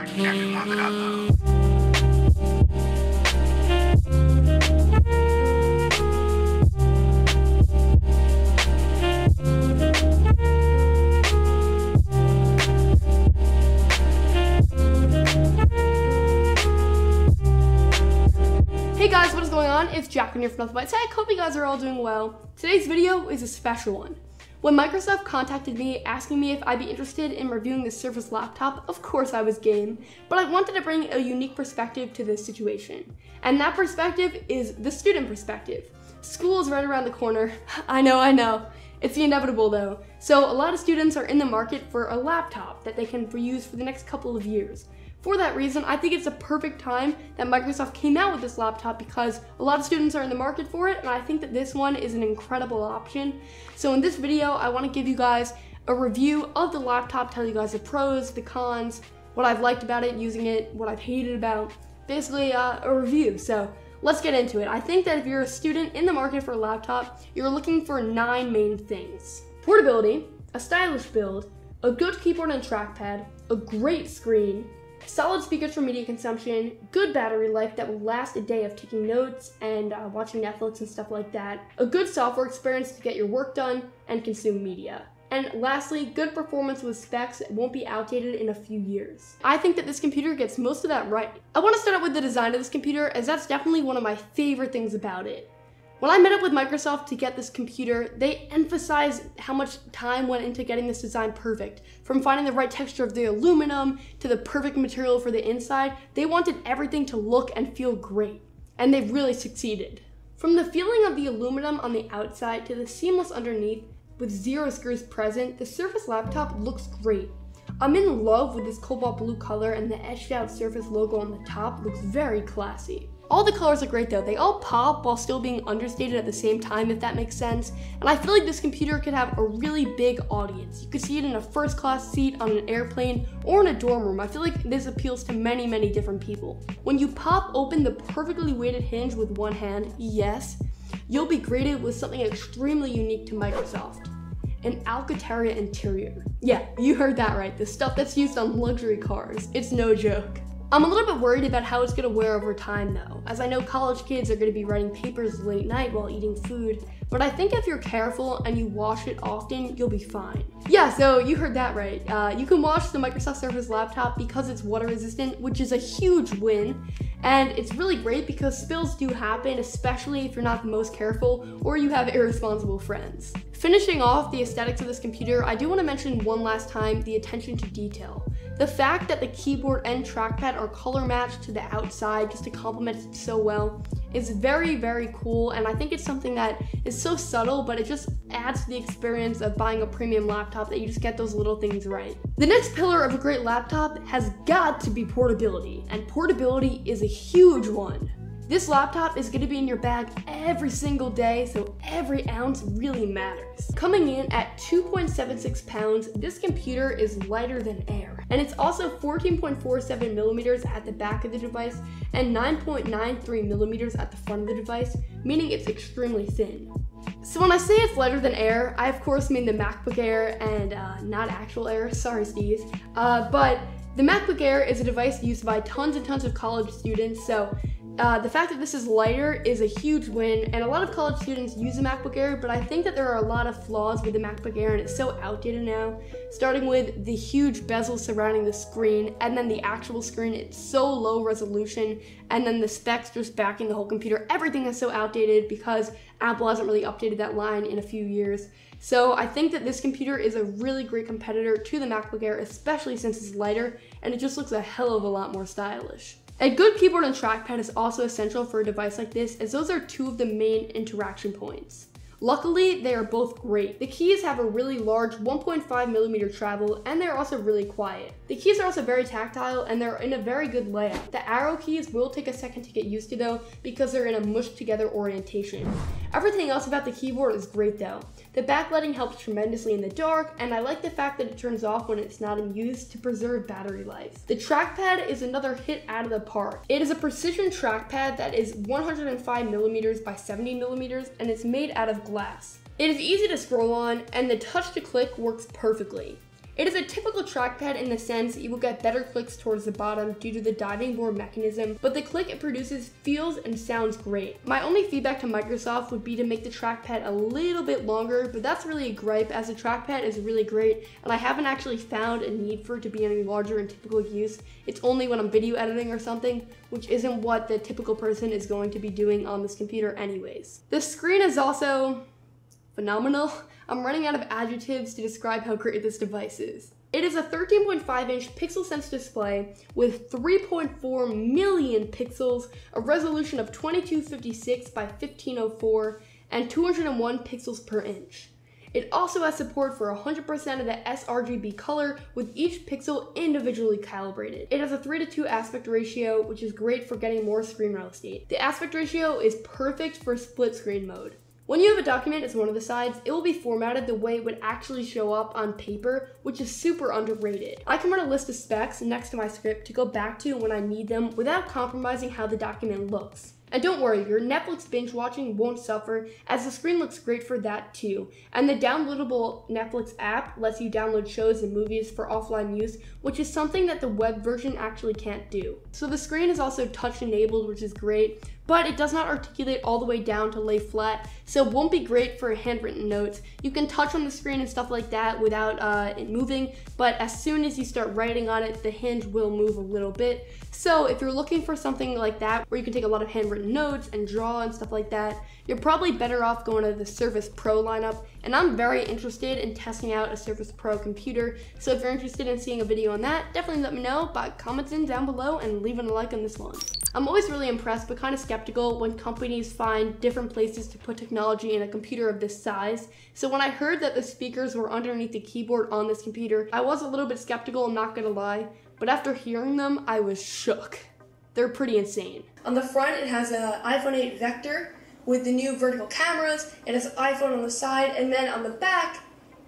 Hey guys, what is going on? It's Jack and here from Nothing But Tech. Hope you guys are all doing well. Today's video is a special one. When Microsoft contacted me asking me if I'd be interested in reviewing the Surface laptop, of course I was game, but I wanted to bring a unique perspective to this situation. And that perspective is the student perspective. School is right around the corner. I know, I know. It's the inevitable though. So a lot of students are in the market for a laptop that they can use for the next couple of years. For that reason, I think it's a perfect time that Microsoft came out with this laptop because a lot of students are in the market for it, and I think that this one is an incredible option. So in this video, I want to give you guys a review of the laptop, tell you guys the pros, the cons, what I've liked about it, using it, what I've hated about, basically uh, a review. So let's get into it. I think that if you're a student in the market for a laptop, you're looking for nine main things. Portability, a stylish build, a good keyboard and trackpad, a great screen, solid speakers for media consumption, good battery life that will last a day of taking notes and uh, watching Netflix and stuff like that, a good software experience to get your work done and consume media. And lastly, good performance with specs that won't be outdated in a few years. I think that this computer gets most of that right. I want to start out with the design of this computer as that's definitely one of my favorite things about it. When I met up with Microsoft to get this computer, they emphasized how much time went into getting this design perfect. From finding the right texture of the aluminum to the perfect material for the inside, they wanted everything to look and feel great. And they've really succeeded. From the feeling of the aluminum on the outside to the seamless underneath, with zero screws present, the Surface laptop looks great. I'm in love with this cobalt blue color and the etched out Surface logo on the top looks very classy. All the colors are great though. They all pop while still being understated at the same time, if that makes sense. And I feel like this computer could have a really big audience. You could see it in a first class seat on an airplane or in a dorm room. I feel like this appeals to many, many different people. When you pop open the perfectly weighted hinge with one hand, yes, you'll be greeted with something extremely unique to Microsoft an Alcantara interior. Yeah, you heard that right. The stuff that's used on luxury cars. It's no joke. I'm a little bit worried about how it's gonna wear over time though, as I know college kids are gonna be writing papers late night while eating food, but I think if you're careful and you wash it often, you'll be fine. Yeah, so you heard that right. Uh, you can wash the Microsoft Surface laptop because it's water resistant, which is a huge win. And it's really great because spills do happen, especially if you're not the most careful or you have irresponsible friends. Finishing off the aesthetics of this computer, I do want to mention one last time the attention to detail. The fact that the keyboard and trackpad are color matched to the outside just to complement it so well is very, very cool. And I think it's something that is so subtle, but it just adds to the experience of buying a premium laptop that you just get those little things right. The next pillar of a great laptop has got to be portability, and portability is a huge one. This laptop is going to be in your bag every single day, so every ounce really matters. Coming in at 2.76 pounds, this computer is lighter than air. And it's also 14.47 millimeters at the back of the device and 9.93 millimeters at the front of the device, meaning it's extremely thin. So when I say it's lighter than air, I of course mean the MacBook Air and uh, not actual Air, sorry Steve. Uh, but the MacBook Air is a device used by tons and tons of college students, so uh, the fact that this is lighter is a huge win, and a lot of college students use a MacBook Air, but I think that there are a lot of flaws with the MacBook Air, and it's so outdated now. Starting with the huge bezel surrounding the screen, and then the actual screen, it's so low resolution, and then the specs just backing the whole computer. Everything is so outdated because Apple hasn't really updated that line in a few years. So I think that this computer is a really great competitor to the MacBook Air, especially since it's lighter, and it just looks a hell of a lot more stylish. A good keyboard and trackpad is also essential for a device like this as those are two of the main interaction points. Luckily, they are both great. The keys have a really large 1.5 millimeter travel and they're also really quiet. The keys are also very tactile and they're in a very good layout. The arrow keys will take a second to get used to though because they're in a mushed together orientation. Everything else about the keyboard is great though. The backlighting helps tremendously in the dark, and I like the fact that it turns off when it's not in use to preserve battery life. The trackpad is another hit out of the park. It is a precision trackpad that is 105 millimeters by 70 millimeters, and it's made out of glass. It is easy to scroll on, and the touch to click works perfectly. It is a typical trackpad in the sense that you will get better clicks towards the bottom due to the diving board mechanism, but the click it produces feels and sounds great. My only feedback to Microsoft would be to make the trackpad a little bit longer, but that's really a gripe as the trackpad is really great and I haven't actually found a need for it to be any larger in typical use. It's only when I'm video editing or something, which isn't what the typical person is going to be doing on this computer anyways. The screen is also phenomenal. I'm running out of adjectives to describe how great this device is. It is a 13.5 inch PixelSense display with 3.4 million pixels, a resolution of 2256 by 1504, and 201 pixels per inch. It also has support for 100% of the sRGB color with each pixel individually calibrated. It has a 3 to 2 aspect ratio, which is great for getting more screen real estate. The aspect ratio is perfect for split screen mode. When you have a document as one of the sides, it will be formatted the way it would actually show up on paper, which is super underrated. I can run a list of specs next to my script to go back to when I need them without compromising how the document looks. And don't worry, your Netflix binge watching won't suffer as the screen looks great for that too. And the downloadable Netflix app lets you download shows and movies for offline use, which is something that the web version actually can't do. So the screen is also touch enabled, which is great, but it does not articulate all the way down to lay flat, so it won't be great for handwritten notes. You can touch on the screen and stuff like that without uh, it moving, but as soon as you start writing on it, the hinge will move a little bit. So if you're looking for something like that, where you can take a lot of handwritten notes and draw and stuff like that, you're probably better off going to the Surface Pro lineup. And I'm very interested in testing out a Surface Pro computer. So if you're interested in seeing a video on that, definitely let me know by commenting down below and leaving a like on this one. I'm always really impressed but kind of skeptical when companies find different places to put technology in a computer of this size. So when I heard that the speakers were underneath the keyboard on this computer, I was a little bit skeptical, I'm not gonna lie. But after hearing them, I was shook. They're pretty insane. On the front, it has an iPhone 8 Vector with the new vertical cameras. It has an iPhone on the side, and then on the back,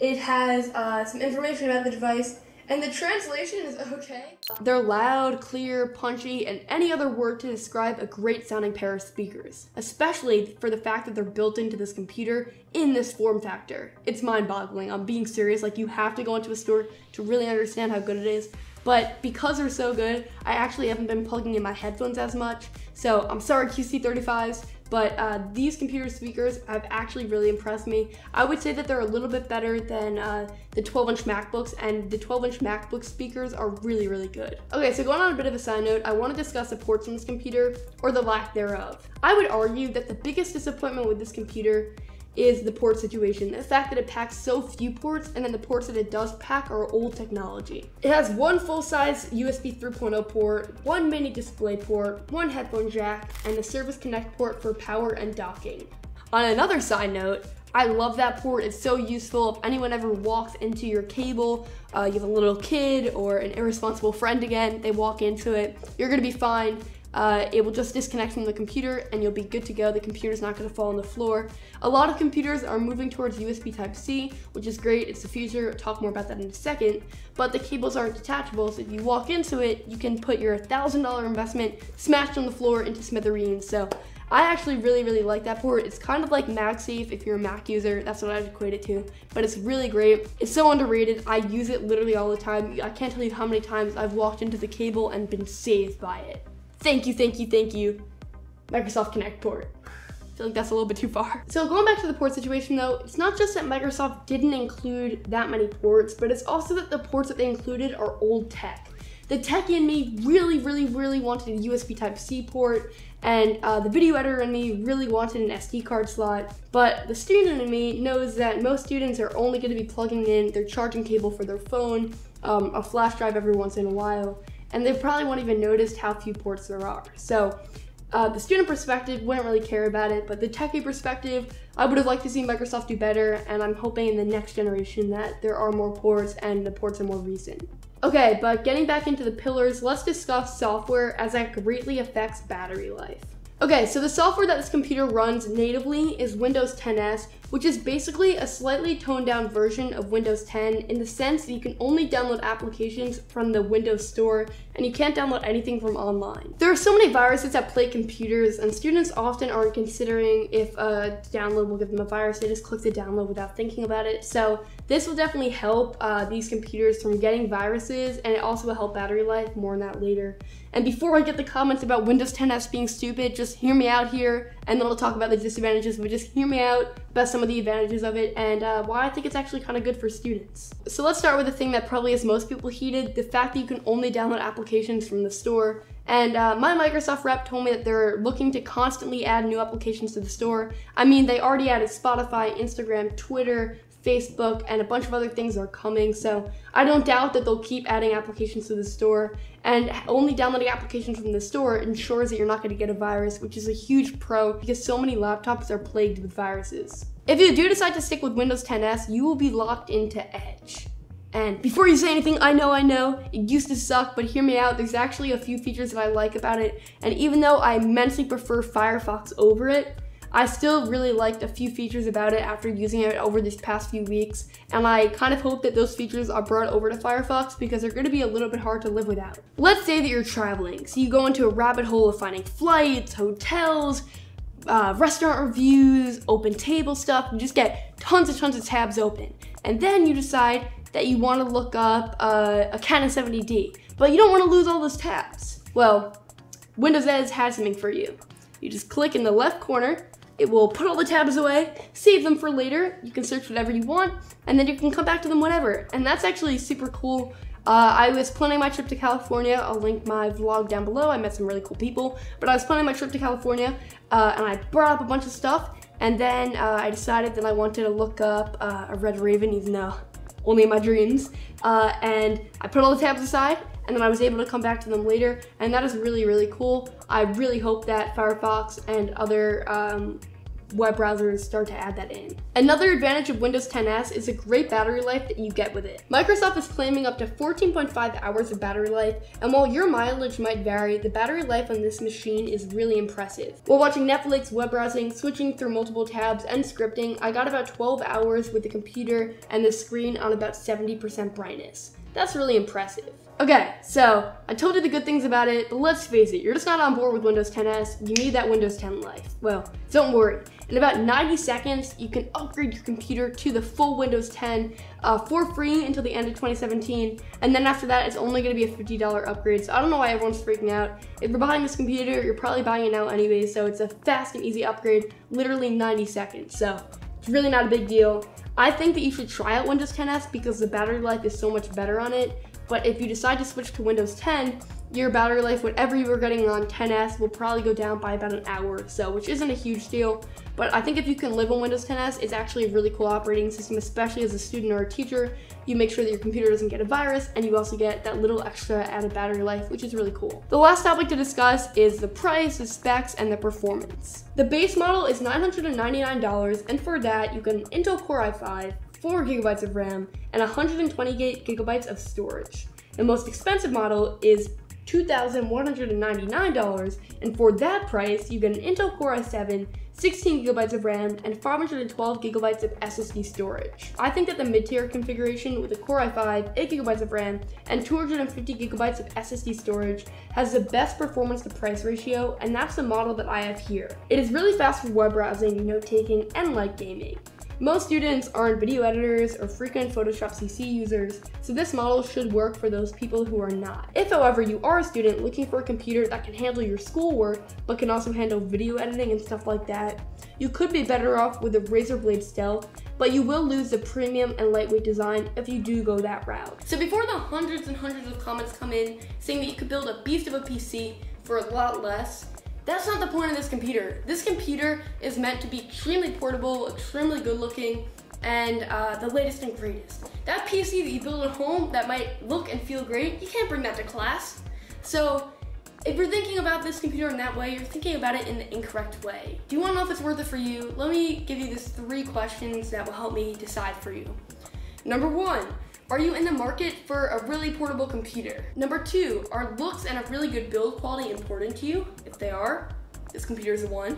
it has uh, some information about the device and the translation is okay. They're loud, clear, punchy, and any other word to describe a great sounding pair of speakers, especially for the fact that they're built into this computer in this form factor. It's mind boggling. I'm being serious. Like, you have to go into a store to really understand how good it is. But because they're so good, I actually haven't been plugging in my headphones as much. So I'm sorry, QC35s. But uh, these computer speakers have actually really impressed me. I would say that they're a little bit better than uh, the 12 inch MacBooks, and the 12 inch MacBook speakers are really, really good. Okay, so going on a bit of a side note, I want to discuss the ports on this computer, or the lack thereof. I would argue that the biggest disappointment with this computer is the port situation. The fact that it packs so few ports and then the ports that it does pack are old technology. It has one full-size USB 3.0 port, one mini display port, one headphone jack, and a Surface Connect port for power and docking. On another side note, I love that port. It's so useful. If anyone ever walks into your cable, uh, you have a little kid or an irresponsible friend again, they walk into it, you're gonna be fine. Uh, it will just disconnect from the computer and you'll be good to go. The computer's not going to fall on the floor. A lot of computers are moving towards USB Type-C, which is great. It's the future. I'll talk more about that in a second. But the cables aren't detachable, so if you walk into it, you can put your $1,000 investment smashed on the floor into smithereens. So I actually really, really like that port. It's kind of like MagSafe if you're a Mac user. That's what I'd equate it to. But it's really great. It's so underrated. I use it literally all the time. I can't tell you how many times I've walked into the cable and been saved by it. Thank you, thank you, thank you. Microsoft Connect port. I feel like that's a little bit too far. So going back to the port situation though, it's not just that Microsoft didn't include that many ports, but it's also that the ports that they included are old tech. The techie in me really, really, really wanted a USB Type-C port, and uh, the video editor in me really wanted an SD card slot, but the student in me knows that most students are only going to be plugging in their charging cable for their phone, um, a flash drive every once in a while, and they probably won't even notice how few ports there are. So uh, the student perspective wouldn't really care about it, but the techie perspective, I would have liked to see Microsoft do better, and I'm hoping in the next generation that there are more ports and the ports are more recent. Okay, but getting back into the pillars, let's discuss software as that greatly affects battery life. Okay, so the software that this computer runs natively is Windows 10S, which is basically a slightly toned down version of Windows 10 in the sense that you can only download applications from the Windows Store and you can't download anything from online. There are so many viruses that plague computers, and students often aren't considering if a download will give them a virus. They just click the download without thinking about it. So this will definitely help uh, these computers from getting viruses, and it also will help battery life. More on that later. And before I get the comments about Windows 10s being stupid, just hear me out here, and then I'll talk about the disadvantages, but just hear me out about some of the advantages of it and uh, why I think it's actually kind of good for students. So let's start with the thing that probably has most people heated, the fact that you can only download applications from the store. And uh, my Microsoft rep told me that they're looking to constantly add new applications to the store. I mean, they already added Spotify, Instagram, Twitter, Facebook, and a bunch of other things are coming. So I don't doubt that they'll keep adding applications to the store. And only downloading applications from the store ensures that you're not going to get a virus, which is a huge pro because so many laptops are plagued with viruses. If you do decide to stick with Windows 10s, you will be locked into Edge. And before you say anything, I know, I know, it used to suck, but hear me out. There's actually a few features that I like about it. And even though I immensely prefer Firefox over it, I still really liked a few features about it after using it over these past few weeks, and I kind of hope that those features are brought over to Firefox because they're going to be a little bit hard to live without. Let's say that you're traveling, so you go into a rabbit hole of finding flights, hotels, uh, restaurant reviews, open table stuff, you just get tons and tons of tabs open. And then you decide that you want to look up uh, a Canon 70D, but you don't want to lose all those tabs. Well, Windows Edge has something for you. You just click in the left corner it will put all the tabs away, save them for later. You can search whatever you want, and then you can come back to them whenever. And that's actually super cool. Uh, I was planning my trip to California. I'll link my vlog down below. I met some really cool people. But I was planning my trip to California, uh, and I brought up a bunch of stuff. And then uh, I decided that I wanted to look up uh, a Red Raven, even though only in my dreams. Uh, and I put all the tabs aside, and then I was able to come back to them later, and that is really, really cool. I really hope that Firefox and other um, web browsers start to add that in. Another advantage of Windows 10s is a great battery life that you get with it. Microsoft is claiming up to 14.5 hours of battery life, and while your mileage might vary, the battery life on this machine is really impressive. While watching Netflix, web browsing, switching through multiple tabs, and scripting, I got about 12 hours with the computer and the screen on about 70% brightness. That's really impressive. Okay, so I told you the good things about it, but let's face it, you're just not on board with Windows 10s. You need that Windows 10 life. Well, don't worry. In about 90 seconds, you can upgrade your computer to the full Windows 10 uh, for free until the end of 2017. And then after that, it's only going to be a $50 upgrade. So I don't know why everyone's freaking out. If you're buying this computer, you're probably buying it now anyway. So it's a fast and easy upgrade, literally 90 seconds. So it's really not a big deal. I think that you should try out Windows 10s because the battery life is so much better on it. But if you decide to switch to Windows 10, your battery life, whatever you were getting on 10s, will probably go down by about an hour or so, which isn't a huge deal. But I think if you can live on Windows 10s, it's actually a really cool operating system, especially as a student or a teacher. You make sure that your computer doesn't get a virus, and you also get that little extra added battery life, which is really cool. The last topic to discuss is the price, the specs, and the performance. The base model is $999, and for that, you get an Intel Core i5, 4 gigabytes of RAM, and 128 gigabytes of storage. The most expensive model is $2,199, and for that price, you get an Intel Core i7, 16 gigabytes of RAM, and 512 gigabytes of SSD storage. I think that the mid-tier configuration with a Core i5, 8 gigabytes of RAM, and 250 gigabytes of SSD storage has the best performance to price ratio, and that's the model that I have here. It is really fast for web browsing, note-taking, and light gaming. Most students aren't video editors or frequent Photoshop CC users, so this model should work for those people who are not. If however you are a student looking for a computer that can handle your schoolwork, but can also handle video editing and stuff like that, you could be better off with a Razer Blade Stealth, but you will lose the premium and lightweight design if you do go that route. So before the hundreds and hundreds of comments come in saying that you could build a beast of a PC for a lot less, that's not the point of this computer. This computer is meant to be extremely portable, extremely good looking, and uh, the latest and greatest. That PC that you build at home that might look and feel great, you can't bring that to class. So if you're thinking about this computer in that way, you're thinking about it in the incorrect way. Do you want to know if it's worth it for you? Let me give you these three questions that will help me decide for you. Number one, are you in the market for a really portable computer? Number two, are looks and a really good build quality important to you? If they are, this computer is the one.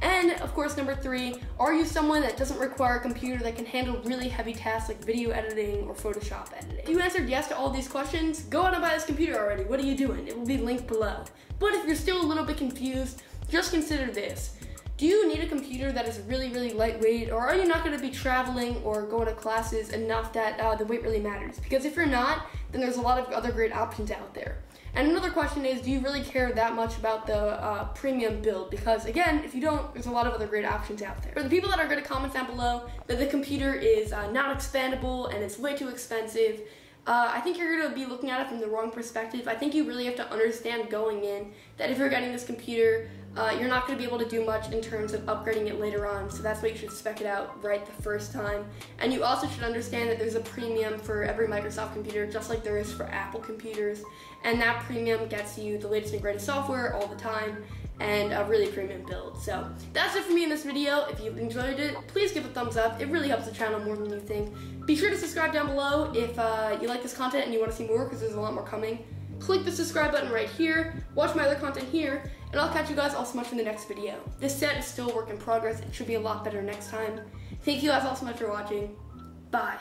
And of course, number three, are you someone that doesn't require a computer that can handle really heavy tasks like video editing or Photoshop editing? If you answered yes to all these questions, go out and buy this computer already. What are you doing? It will be linked below. But if you're still a little bit confused, just consider this. Do you need a computer that is really, really lightweight, or are you not going to be traveling or going to classes enough that uh, the weight really matters? Because if you're not, then there's a lot of other great options out there. And another question is, do you really care that much about the uh, premium build? Because again, if you don't, there's a lot of other great options out there. For the people that are going to comment down below that the computer is uh, not expandable and it's way too expensive, uh, I think you're going to be looking at it from the wrong perspective. I think you really have to understand going in that if you're getting this computer, uh, you're not going to be able to do much in terms of upgrading it later on. So that's why you should spec it out right the first time. And you also should understand that there's a premium for every Microsoft computer, just like there is for Apple computers. And that premium gets you the latest and greatest software all the time and a really premium build. So that's it for me in this video. If you enjoyed it, please give a thumbs up. It really helps the channel more than you think. Be sure to subscribe down below if uh, you like this content and you want to see more because there's a lot more coming. Click the subscribe button right here, watch my other content here, and I'll catch you guys all so much in the next video. This set is still a work in progress. It should be a lot better next time. Thank you guys all so much for watching. Bye.